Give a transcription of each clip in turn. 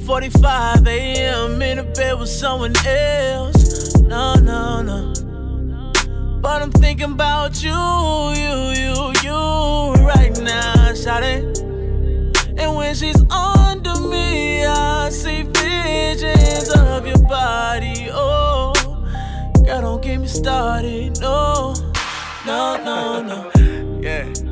2:45 a.m. in a bed with someone else. No, no, no. But I'm thinking about you, you, you, you right now, shawty. And when she's under me, I see visions of your body. Oh, girl, don't get me started. No, no, no, no. Yeah.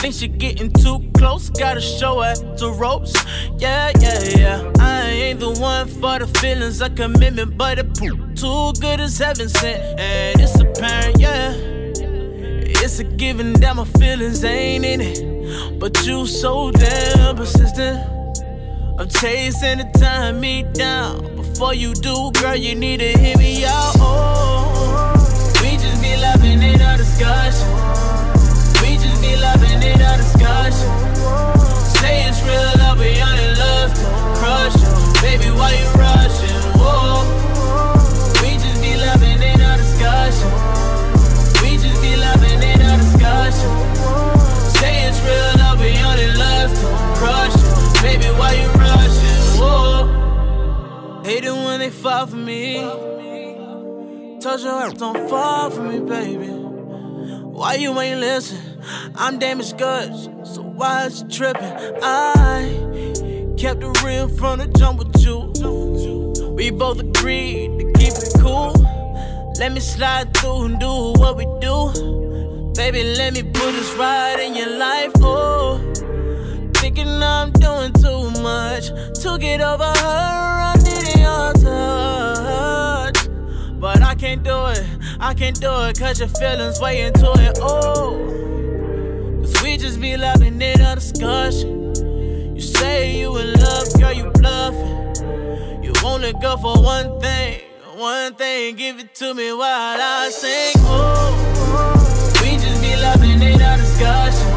Think she getting too close, gotta show her the ropes. Yeah, yeah, yeah. I ain't the one for the feelings of commitment, but it too good as heaven sent. And it's apparent, yeah. It's a given that my feelings ain't in it. But you so damn persistent. I'm chasing the time me down. Before you do, girl, you need to hear me out. Oh, fall for me. Told your heart don't fall for me, baby. Why you ain't listen? I'm damaged goods, so why is you tripping? I kept it real from the jump with you. We both agreed to keep it cool. Let me slide through and do what we do. Baby, let me put this right in your life. Oh, thinking I'm doing too much to get over her. I can't do it cause your feelings way into it, oh Cause we just be loving in a discussion. You say you in love, girl, you bluffing. You only go for one thing, one thing Give it to me while I sing, oh. We just be loving in a discussion.